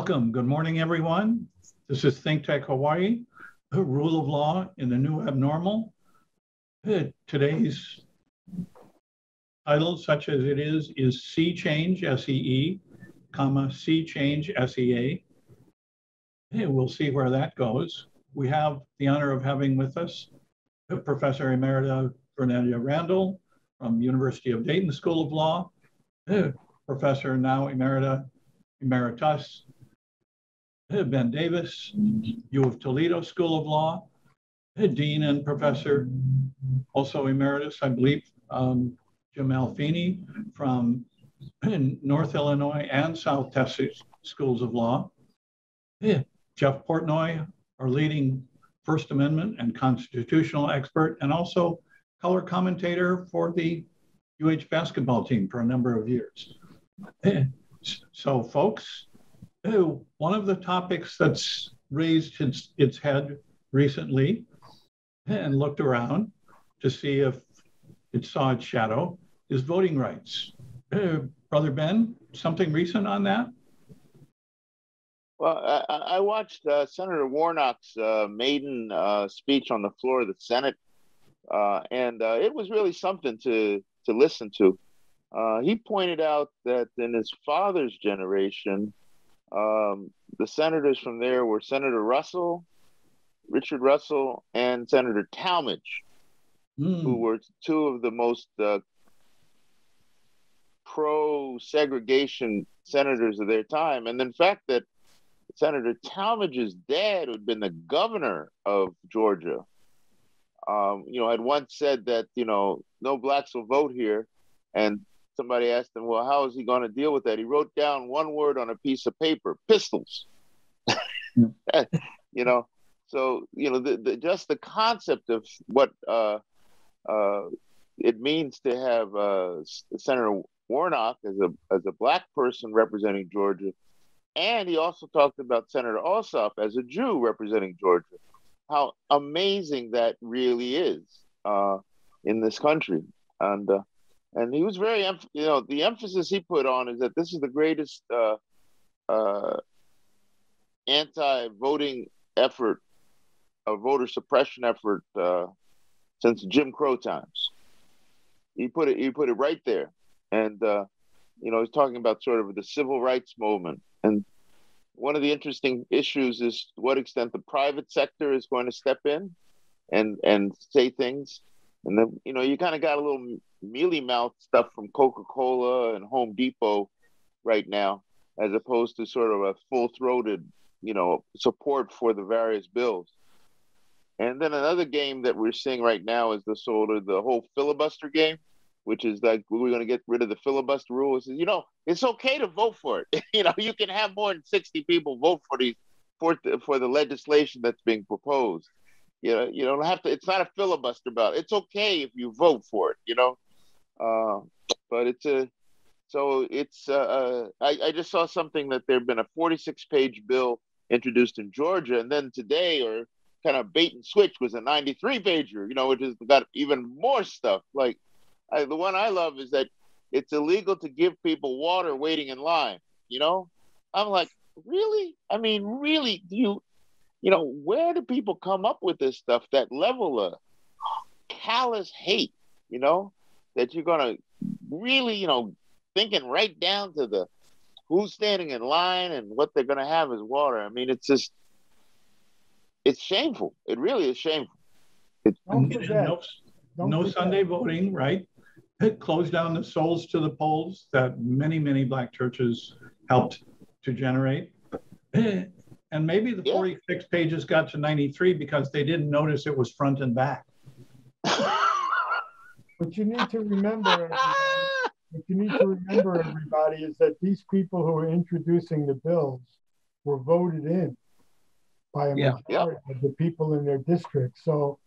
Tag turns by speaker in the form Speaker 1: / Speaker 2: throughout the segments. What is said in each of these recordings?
Speaker 1: Welcome. Good morning, everyone. This is Think Tech Hawaii, the rule of law in the new abnormal. Today's title, such as it is, is Sea Change, S-E-E, comma, Sea Change, S-E-A. We'll see where that goes. We have the honor of having with us Professor Emerita Vernellia Randall from University of Dayton School of Law, Professor now Emerita Emeritus Ben Davis, U of Toledo School of Law, Dean and Professor, also Emeritus, I believe, um, Jim Alfini from North Illinois and South Texas Schools of Law. Jeff Portnoy, our leading First Amendment and constitutional expert, and also color commentator for the UH basketball team for a number of years. So, folks, one of the topics that's raised its, its head recently and looked around to see if it saw its shadow is voting rights. Uh, Brother Ben, something recent on that?
Speaker 2: Well, I, I watched uh, Senator Warnock's uh, maiden uh, speech on the floor of the Senate, uh, and uh, it was really something to to listen to. he pointed out that in his father's generation, um, the senators from there were Senator Russell, Richard Russell, and Senator Talmadge, mm. who were two of the most uh, pro segregation senators of their time. And the fact that Senator Talmadge's dad, who had been the governor of Georgia, um, you know, had once said that, you know, no blacks will vote here. And somebody asked him, well, how is he going to deal with that? He wrote down one word on a piece of paper pistols. you know, so, you know, the, the, just the concept of what uh, uh, it means to have uh, Senator Warnock as a, as a black person representing Georgia. And he also talked about Senator Ossoff as a Jew representing Georgia. How amazing that really is uh, in this country. And uh, and he was very, you know, the emphasis he put on is that this is the greatest uh, uh, anti-voting effort, a voter suppression effort uh, since Jim Crow times. He put it, he put it right there, and uh, you know, he's talking about sort of the civil rights movement, and one of the interesting issues is to what extent the private sector is going to step in and and say things. And then you know you kind of got a little mealy mouth stuff from Coca Cola and Home Depot right now, as opposed to sort of a full throated, you know, support for the various bills. And then another game that we're seeing right now is the sort of the whole filibuster game, which is like we're going to get rid of the filibuster rules. You know, it's okay to vote for it. you know, you can have more than sixty people vote for the for the, for the legislation that's being proposed. You know, you don't have to. It's not a filibuster ballot. It's okay if you vote for it. You know, uh, but it's a so it's uh, uh, I, I just saw something that there'd been a 46 page bill introduced in Georgia, and then today or kind of bait and switch was a 93 pager. You know, which has got even more stuff. Like I, the one I love is that it's illegal to give people water waiting in line. You know, I'm like, really? I mean, really? Do you, you know, where do people come up with this stuff? That level of callous hate. You know, that you're going to really, you know, thinking right down to the who's standing in line and what they're going to have as water. I mean, it's just, it's shameful. It really is shameful.
Speaker 1: It's, no, no Sunday voting, right? It closed down the souls to the polls that many, many black churches helped to generate. Eh, and maybe the yeah. 46 pages got to 93 because they didn't notice it was front and back.
Speaker 3: What you need to remember, what you need to remember, everybody, is that these people who are introducing the bills were voted in by a yeah. majority of the people in their district. So,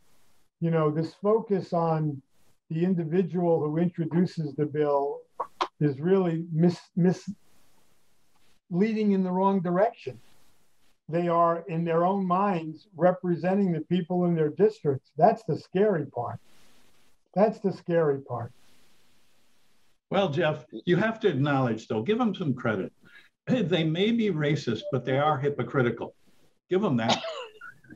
Speaker 3: you know, this focus on the individual who introduces the bill is really mis, mis leading in the wrong direction. They are in their own minds representing the people in their districts. That's the scary part. That's the scary part.
Speaker 1: Well, Jeff, you have to acknowledge, though, give them some credit. they may be racist, but they are hypocritical. Give them that.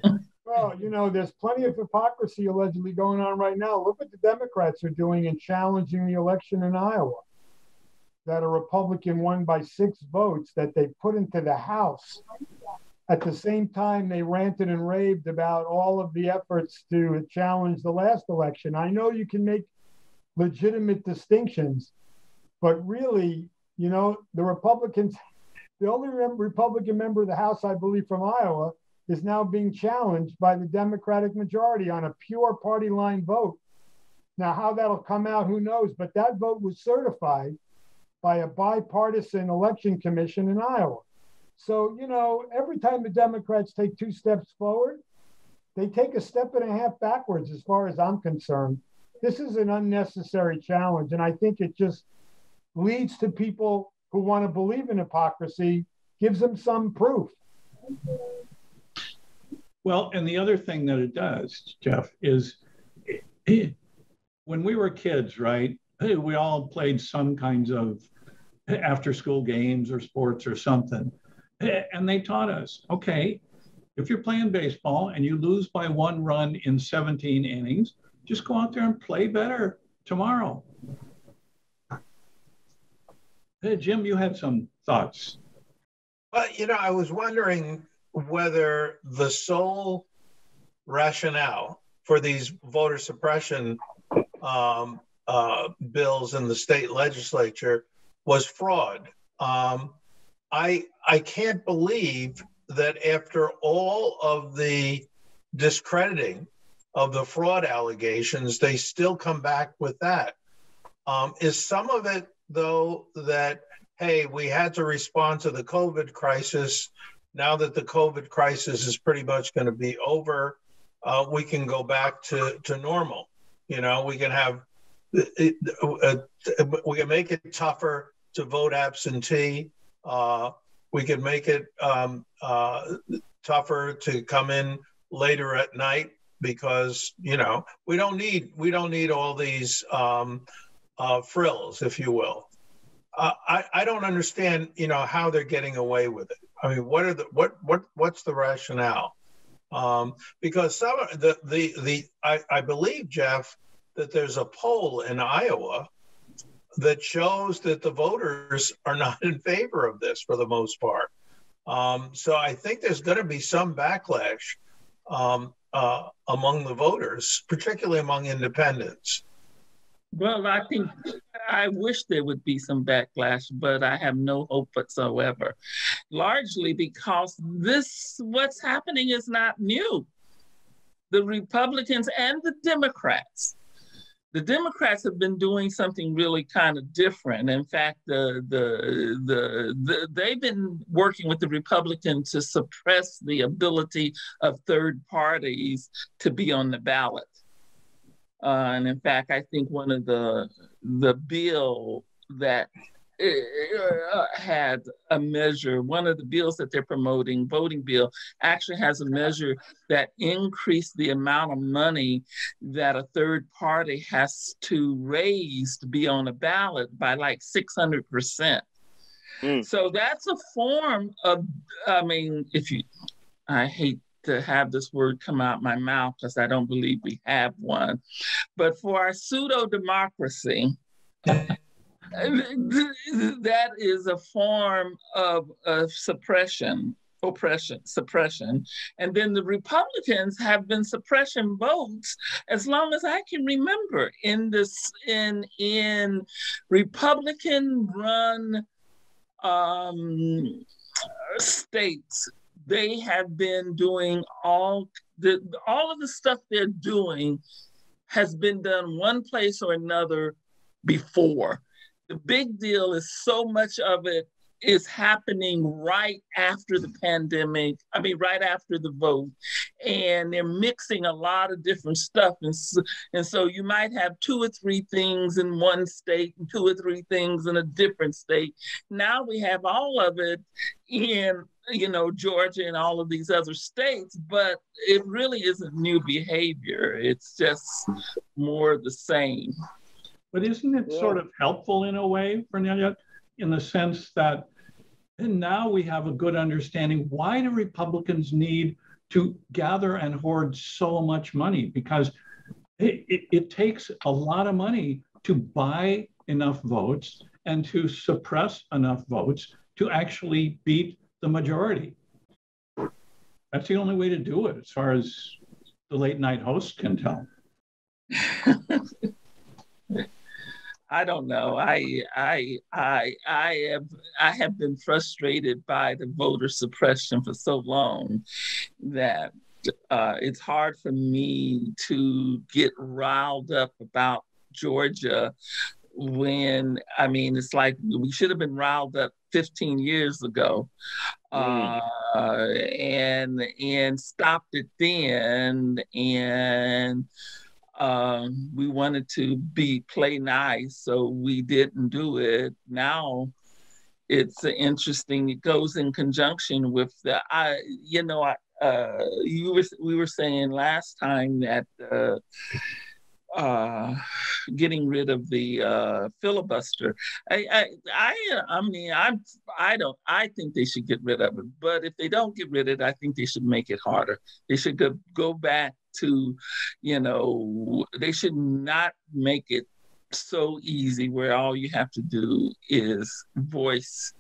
Speaker 3: well, you know, there's plenty of hypocrisy allegedly going on right now. Look what the Democrats are doing in challenging the election in Iowa. That a Republican won by six votes that they put into the House. At the same time, they ranted and raved about all of the efforts to challenge the last election. I know you can make legitimate distinctions, but really, you know, the Republicans, the only Republican member of the House, I believe, from Iowa, is now being challenged by the Democratic majority on a pure party line vote. Now, how that'll come out, who knows? But that vote was certified by a bipartisan election commission in Iowa. So, you know, every time the Democrats take two steps forward, they take a step and a half backwards, as far as I'm concerned. This is an unnecessary challenge. And I think it just leads to people who want to believe in hypocrisy, gives them some proof.
Speaker 1: Well, and the other thing that it does, Jeff, is when we were kids, right? We all played some kinds of after school games or sports or something. And they taught us okay, if you're playing baseball and you lose by one run in 17 innings, just go out there and play better tomorrow. Hey, Jim, you had some thoughts.
Speaker 4: Well, you know, I was wondering whether the sole rationale for these voter suppression um, uh, bills in the state legislature was fraud. Um, I I can't believe that after all of the discrediting of the fraud allegations, they still come back with that. Um, is some of it though that hey, we had to respond to the COVID crisis. Now that the COVID crisis is pretty much going to be over, uh, we can go back to, to normal. You know, we can have, uh, uh, we can make it tougher to vote absentee. Uh, we can make it um, uh, tougher to come in later at night because you know we don't need we don't need all these um, uh, frills, if you will. Uh, I I don't understand you know how they're getting away with it. I mean, what are the what what what's the rationale? Um, because some the the the I, I believe Jeff that there's a poll in Iowa that shows that the voters are not in favor of this for the most part. Um, so I think there's going to be some backlash um, uh, among the voters, particularly among independents.
Speaker 5: Well, I think I wish there would be some backlash, but I have no hope whatsoever. Largely because this, what's happening is not new. The Republicans and the Democrats the Democrats have been doing something really kind of different. In fact, the, the, the, the, they've been working with the Republicans to suppress the ability of third parties to be on the ballot. Uh, and in fact, I think one of the the bill that had a measure, one of the bills that they're promoting, voting bill, actually has a measure that increased the amount of money that a third party has to raise to be on a ballot by like 600%. Mm. So that's a form of, I mean, if you, I hate to have this word come out my mouth because I don't believe we have one, but for our pseudo democracy, that is a form of, of suppression oppression suppression. And then the republicans have been suppression votes as long as i can remember in this in in republican run um states. They have been doing all the all of the stuff they're doing has been done one place or another before the big deal is so much of it is happening right after the pandemic. I mean, right after the vote, and they're mixing a lot of different stuff, and so, and so you might have two or three things in one state and two or three things in a different state. Now we have all of it in you know Georgia and all of these other states, but it really isn't new behavior. It's just more the same.
Speaker 1: But isn't it yeah. sort of helpful in a way, Cornelia, in the sense that And now we have a good understanding why do Republicans need to gather and hoard so much money? Because it, it, it takes a lot of money to buy enough votes and to suppress enough votes to actually beat the majority. That's the only way to do it, as far as the late night host can tell.
Speaker 5: I don't know. I I I I have I have been frustrated by the voter suppression for so long that uh, it's hard for me to get riled up about Georgia when I mean it's like we should have been riled up 15 years ago mm. uh, and and stopped it then and um, we wanted to be play nice so we didn't do it now it's interesting it goes in conjunction with the i you know i uh, you were we were saying last time that uh, uh, getting rid of the uh, filibuster. I, I, I, I mean, I'm, I don't, I think they should get rid of it. But if they don't get rid of it, I think they should make it harder. They should go, go back to, you know, they should not make it so easy where all you have to do is voice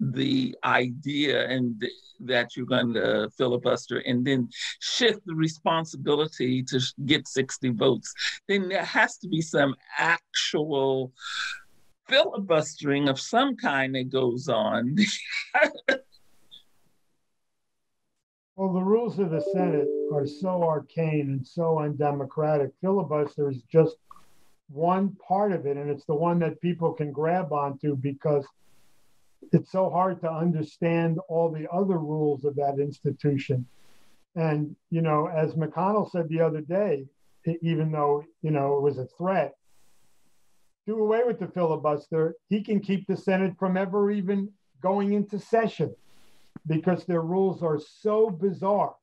Speaker 5: the idea and that you're going to filibuster and then shift the responsibility to get 60 votes, then there has to be some actual filibustering of some kind that goes on.
Speaker 3: well, the rules of the Senate are so arcane and so undemocratic. Filibuster is just one part of it, and it's the one that people can grab onto because it's so hard to understand all the other rules of that institution. And, you know, as McConnell said the other day, even though, you know, it was a threat, do away with the filibuster. He can keep the Senate from ever even going into session because their rules are so bizarre.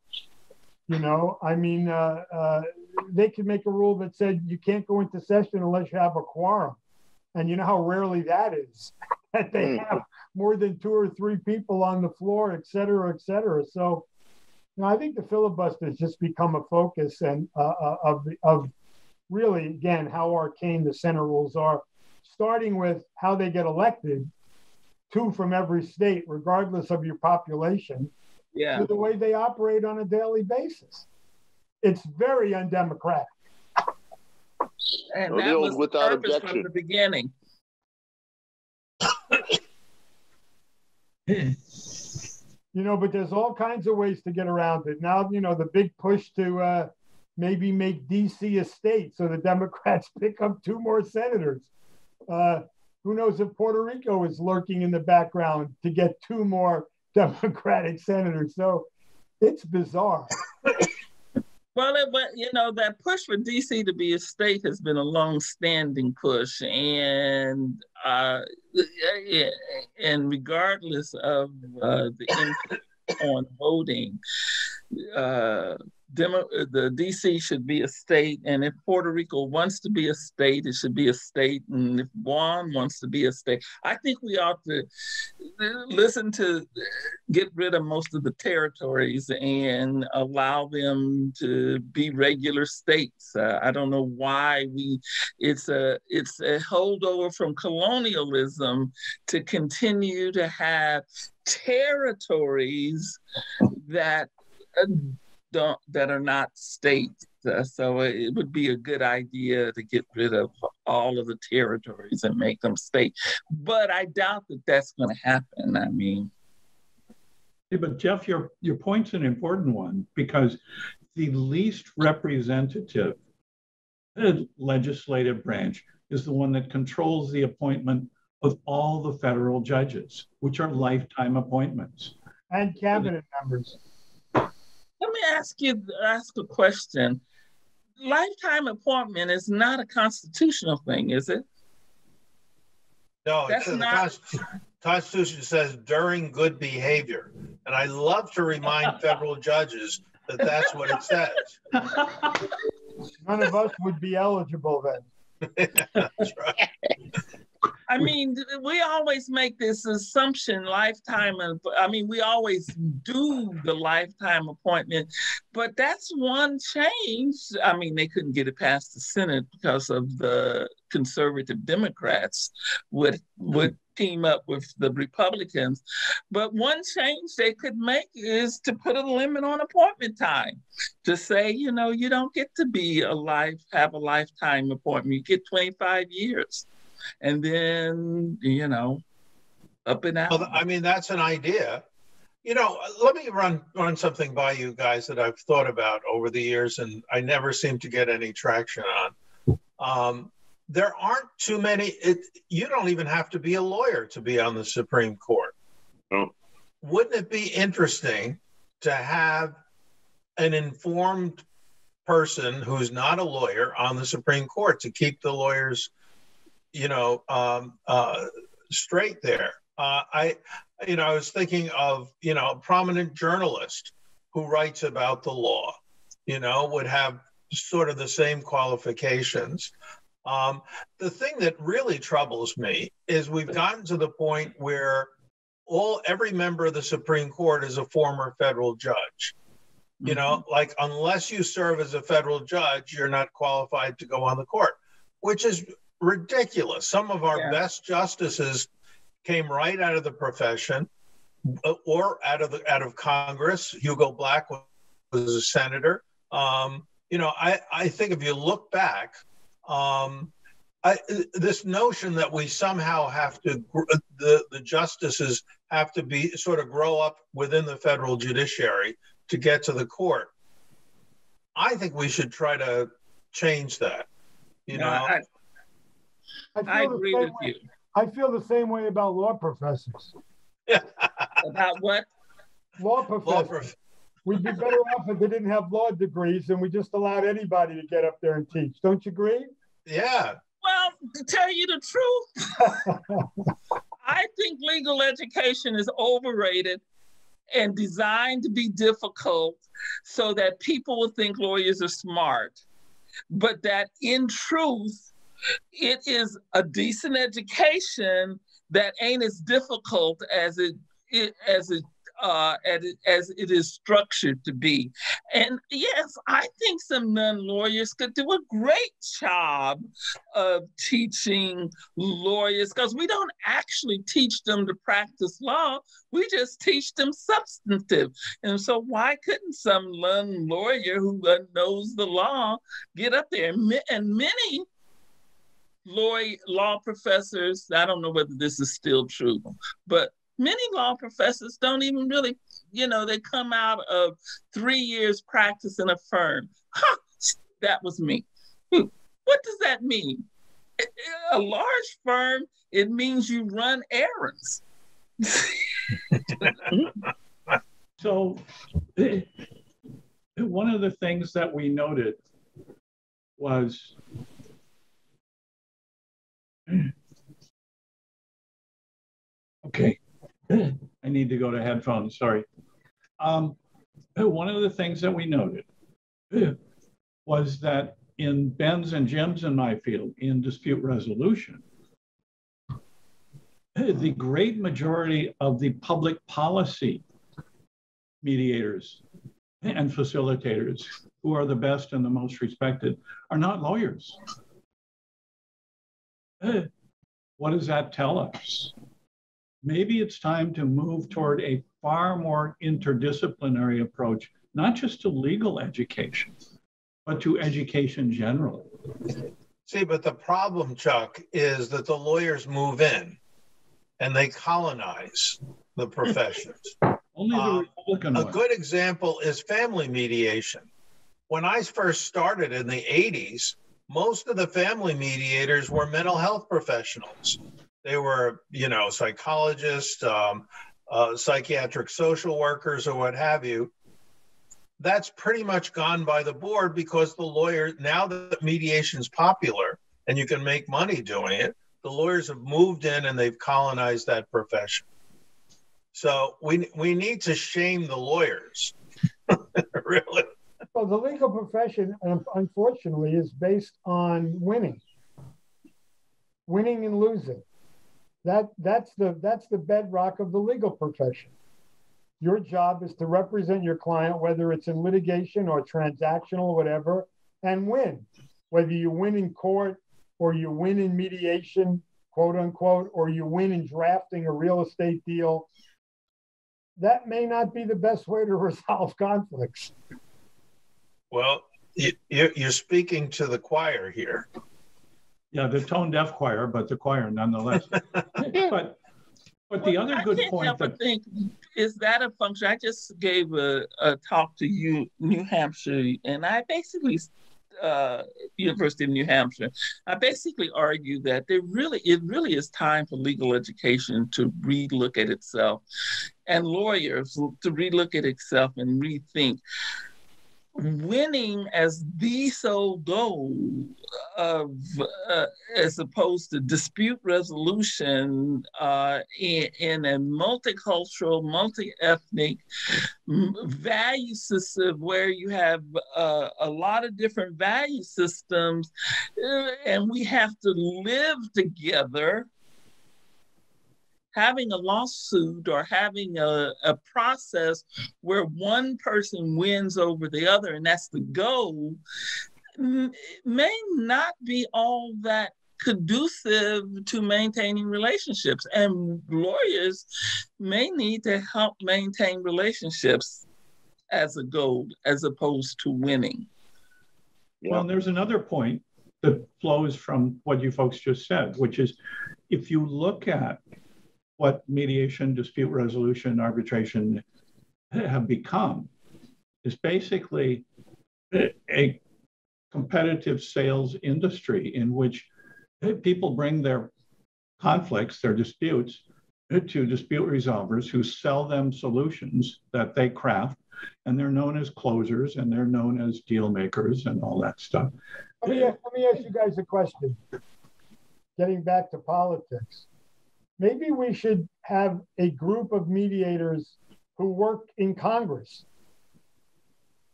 Speaker 3: You know, I mean, uh, uh, they could make a rule that said you can't go into session unless you have a quorum. And you know how rarely that is, that they mm. have more than two or three people on the floor, et cetera, et cetera. So, you know, I think the filibuster has just become a focus and uh, uh, of the, of really again how arcane the Senate rules are, starting with how they get elected, two from every state, regardless of your population,
Speaker 5: yeah,
Speaker 3: to the way they operate on a daily basis. It's very undemocratic.
Speaker 5: And that was without objection from the beginning.
Speaker 3: you know, but there's all kinds of ways to get around it. Now, you know, the big push to uh, maybe make DC a state so the Democrats pick up two more senators. Uh, who knows if Puerto Rico is lurking in the background to get two more Democratic senators? So it's bizarre.
Speaker 5: Well, it, but you know that push for DC to be a state has been a long-standing push, and uh, and regardless of uh, the impact on voting, uh, Demo- the DC should be a state, and if Puerto Rico wants to be a state, it should be a state, and if Guam wants to be a state, I think we ought to listen to get rid of most of the territories and allow them to be regular states. Uh, I don't know why we it's a it's a holdover from colonialism to continue to have territories that. Uh, don't that are not states. Uh, so it would be a good idea to get rid of all of the territories and make them state. But I doubt that that's going to happen. I mean,
Speaker 1: yeah, but Jeff, your your point's an important one because the least representative legislative branch is the one that controls the appointment of all the federal judges, which are lifetime appointments.
Speaker 3: And cabinet members.
Speaker 5: Let me ask you ask a question. Lifetime appointment is not a constitutional thing, is it?
Speaker 4: No, That's not... the Constitution says during good behavior. And I love to remind federal judges that that's what it says.
Speaker 3: None of us would be eligible then.
Speaker 4: that's right.
Speaker 5: I mean, we always make this assumption lifetime. I mean, we always do the lifetime appointment, but that's one change. I mean, they couldn't get it past the Senate because of the conservative Democrats would would team up with the Republicans. But one change they could make is to put a limit on appointment time. To say, you know, you don't get to be a life have a lifetime appointment. You get 25 years and then you know up and out.
Speaker 4: Well, I mean, that's an idea. You know, let me run run something by you guys that I've thought about over the years, and I never seem to get any traction on. Um, there aren't too many. It, you don't even have to be a lawyer to be on the Supreme Court.
Speaker 2: Oh.
Speaker 4: Wouldn't it be interesting to have an informed person who's not a lawyer on the Supreme Court to keep the lawyers you know, um, uh, straight there. Uh, I, you know, I was thinking of, you know, a prominent journalist who writes about the law, you know, would have sort of the same qualifications. Um, the thing that really troubles me is we've gotten to the point where all every member of the Supreme Court is a former federal judge. You know, mm-hmm. like unless you serve as a federal judge, you're not qualified to go on the court, which is ridiculous. Some of our yeah. best justices came right out of the profession uh, or out of the out of Congress. Hugo Black was a senator. Um, you know, I, I think if you look back, um, I, this notion that we somehow have to the the justices have to be sort of grow up within the federal judiciary to get to the court. I think we should try to change that. You know, I,
Speaker 5: I, I agree with
Speaker 3: way,
Speaker 5: you.
Speaker 3: I feel the same way about law professors.
Speaker 5: about what?
Speaker 3: Law professors. Law prof- We'd be better off if they didn't have law degrees and we just allowed anybody to get up there and teach. Don't you agree?
Speaker 4: Yeah.
Speaker 5: Well, to tell you the truth, I think legal education is overrated and designed to be difficult so that people will think lawyers are smart, but that in truth, it is a decent education that ain't as difficult as it, it as it uh, as, it, is structured to be. And yes, I think some non lawyers could do a great job of teaching lawyers because we don't actually teach them to practice law, we just teach them substantive. And so, why couldn't some non lawyer who knows the law get up there? And many law law professors, I don't know whether this is still true, but many law professors don't even really, you know, they come out of three years practice in a firm. Huh, that was me. Hmm, what does that mean? A large firm, it means you run errands.
Speaker 1: so, one of the things that we noted was okay. I need to go to headphones, sorry. Um, one of the things that we noted was that in Ben's and Jim's in my field, in dispute resolution, the great majority of the public policy mediators and facilitators who are the best and the most respected are not lawyers. What does that tell us? maybe it's time to move toward a far more interdisciplinary approach, not just to legal education, but to education generally.
Speaker 4: See, but the problem, Chuck, is that the lawyers move in and they colonize the professions.
Speaker 1: Only the um, Republican
Speaker 4: A good example is family mediation. When I first started in the 80s, most of the family mediators were mental health professionals. They were, you know, psychologists, um, uh, psychiatric social workers, or what have you. That's pretty much gone by the board because the lawyer, now that mediation is popular and you can make money doing it, the lawyers have moved in and they've colonized that profession. So we we need to shame the lawyers, really.
Speaker 3: Well, the legal profession, unfortunately, is based on winning, winning and losing. That that's the that's the bedrock of the legal profession. Your job is to represent your client, whether it's in litigation or transactional or whatever, and win. Whether you win in court or you win in mediation, quote unquote, or you win in drafting a real estate deal, that may not be the best way to resolve conflicts.
Speaker 4: Well, you're speaking to the choir here.
Speaker 1: Yeah, the tone deaf choir, but the choir nonetheless. but but the other good
Speaker 5: I
Speaker 1: point
Speaker 5: that think is that a function. I just gave a, a talk to you, New Hampshire, and I basically uh, University of New Hampshire. I basically argue that there really it really is time for legal education to relook at itself, and lawyers to relook at itself and rethink winning as the sole goal of uh, as opposed to dispute resolution uh, in, in, a multicultural multi-ethnic value system where you have uh, a lot of different value systems uh, and we have to live together having a lawsuit or having a, a process where one person wins over the other and that's the goal may not be all that conducive to maintaining relationships. And lawyers may need to help maintain relationships as a goal as opposed to winning.
Speaker 1: Well there's another point that flows from what you folks just said which is if you look at what mediation, dispute resolution, arbitration have become is basically a competitive sales industry in which people bring their conflicts, their disputes, to dispute resolvers who sell them solutions that they craft, and they're known as closers and they're known as deal makers and all that stuff.
Speaker 3: Let me, let me ask you guys a question. Getting back to politics, maybe we should have a group of mediators who work in Congress.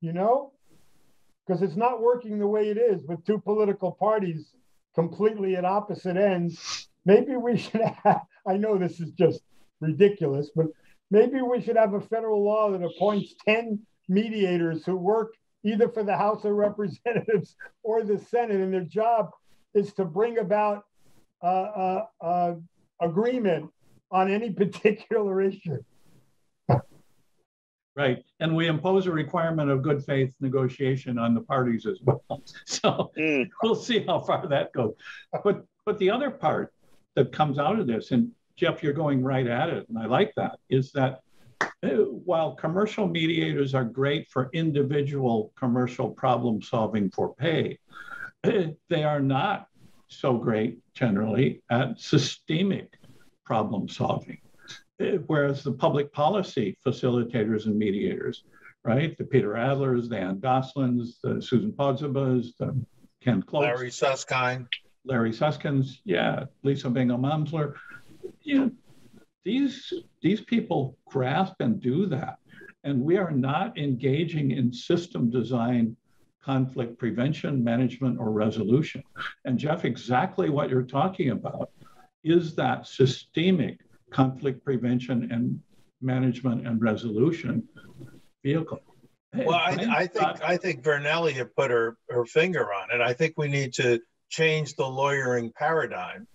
Speaker 3: You know? Because it's not working the way it is with two political parties completely at opposite ends. Maybe we should have, I know this is just ridiculous, but maybe we should have a federal law that appoints 10 mediators who work either for the House of Representatives or the Senate, and their job is to bring about uh, uh, uh, agreement on any particular issue.
Speaker 1: Right. And we impose a requirement of good faith negotiation on the parties as well. So mm. we'll see how far that goes. But but the other part that comes out of this, and Jeff, you're going right at it, and I like that, is that uh, while commercial mediators are great for individual commercial problem solving for pay, they are not so great generally at systemic problem solving. Whereas the public policy facilitators and mediators, right? The Peter Adlers, the Ann Goslines, the Susan Podzibas, the Ken Cloke,
Speaker 4: Larry Susskind.
Speaker 1: Larry Susskinds, yeah, Lisa Bingham Amsler. You know, these, these people grasp and do that. And we are not engaging in system design conflict prevention, management, or resolution. And Jeff, exactly what you're talking about is that systemic conflict prevention and management and resolution vehicle.
Speaker 4: Hey, well, I, I, think uh, I think Vernelli had put her, her finger on it. I think we need to change the lawyering paradigm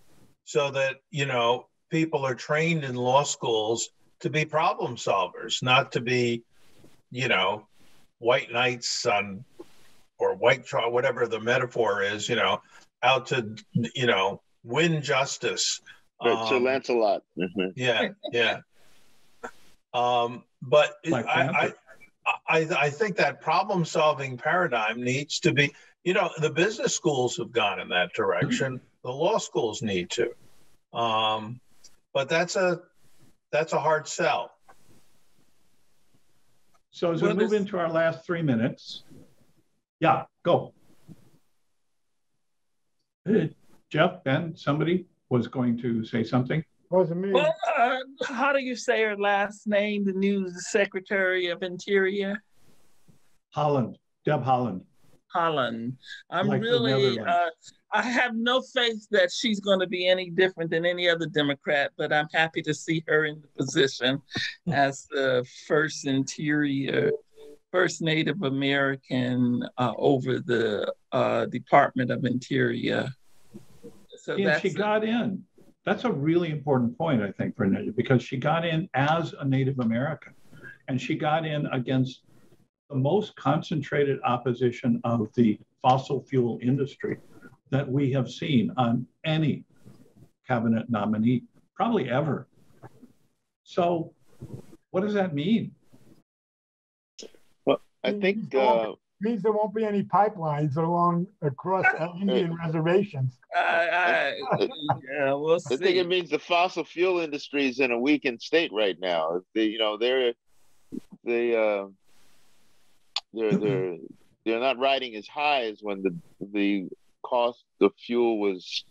Speaker 4: so that you know people are trained in law schools to be problem solvers, not to be, you know, white knights on or white whatever the metaphor is, you know, out to you know win justice.
Speaker 2: Um, Sir Lancelot.
Speaker 4: Mm-hmm. yeah, yeah. Um, but I, I, I, I think that problem solving paradigm needs to be, you know, the business schools have gone in that direction. The law schools need to. Um, but that's a that's a hard sell.
Speaker 1: So as we move into our last three minutes, yeah, go. Jeff, Ben, somebody was going to say something.
Speaker 3: Wasn't me.
Speaker 5: Well, uh, how do you say her last name? The new Secretary of Interior.
Speaker 1: Haaland, Deb Haaland.
Speaker 5: Haaland. I'm like really, uh, I have no faith that she's going to be any different than any other Democrat, but I'm happy to see her in the position as the first interior, first Native American uh, over the uh, Department of Interior.
Speaker 1: So yeah, she got in. That's a really important point, I think, for Native, because she got in as a Native American, and she got in against the most concentrated opposition of the fossil fuel industry that we have seen on any cabinet nominee, probably ever. So, what does that mean?
Speaker 2: Well, I think uh,
Speaker 3: means there won't be any pipelines along across Indian reservations.
Speaker 5: I, I, yeah, we'll see.
Speaker 2: I think it means the fossil fuel industry is in a weakened state right now. They, you know, they're they uh, they're they're they're not riding as high as when the the cost of fuel was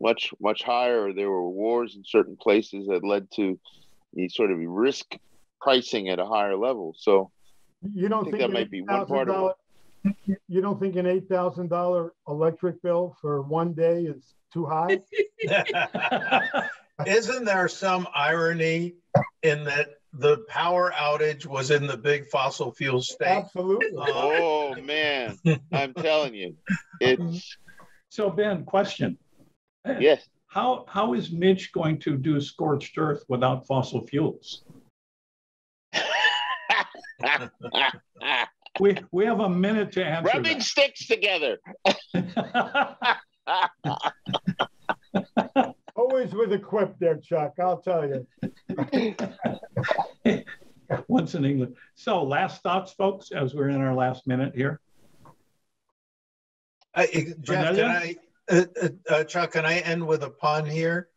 Speaker 2: much much higher. There were wars in certain places that led to the sort of risk pricing at a higher level. So
Speaker 3: you don't think,
Speaker 2: think that might be one part of
Speaker 3: it. You don't think an eight thousand dollar electric bill for one day is too high?
Speaker 4: Isn't there some irony in that the power outage was in the big fossil fuel state?
Speaker 3: Absolutely.
Speaker 2: Uh, oh man, I'm telling you, it's.
Speaker 1: So Ben, question.
Speaker 2: Yes.
Speaker 1: How how is Mitch going to do scorched earth without fossil fuels? We we have a minute to answer.
Speaker 2: Rubbing
Speaker 1: that.
Speaker 2: sticks together.
Speaker 3: Always with a quip there, Chuck. I'll tell you.
Speaker 1: Once in England. So, last thoughts, folks, as we're in our last minute here.
Speaker 4: Uh, Jeff, can I, uh, uh, uh, Chuck, can I end with a pun here?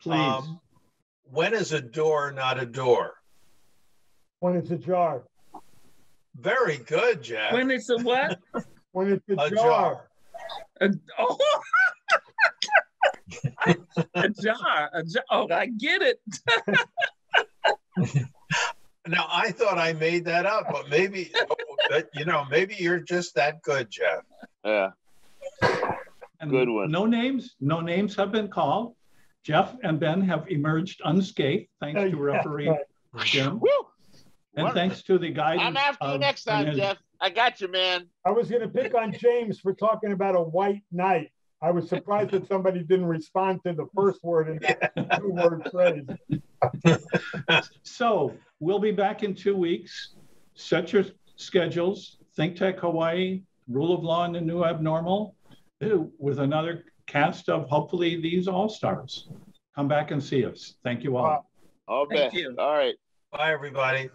Speaker 1: Please. Um,
Speaker 4: when is a door not a door?
Speaker 3: When it's a jar.
Speaker 5: Very good, Jeff. When it's a what?
Speaker 3: when it's a, a jar. jar.
Speaker 5: A, oh. a jar. A jar. Oh, I get it.
Speaker 4: now I thought I made that up, but maybe you know, maybe you're just that good, Jeff.
Speaker 2: Yeah.
Speaker 1: And
Speaker 2: good one.
Speaker 1: No names. No names have been called. Jeff and Ben have emerged unscathed thanks to referee Jim. Woo! And what? thanks to the guidance.
Speaker 2: I'm after you next time, Jeff. I got you, man.
Speaker 3: I was going to pick on James for talking about a white knight. I was surprised that somebody didn't respond to the first word in that two word phrase.
Speaker 1: so we'll be back in two weeks. Set your schedules. Think Tech Hawaii, Rule of Law and the New Abnormal, with another cast of hopefully these all stars. Come back and see us. Thank you all.
Speaker 2: All bet. All right.
Speaker 4: Bye, everybody.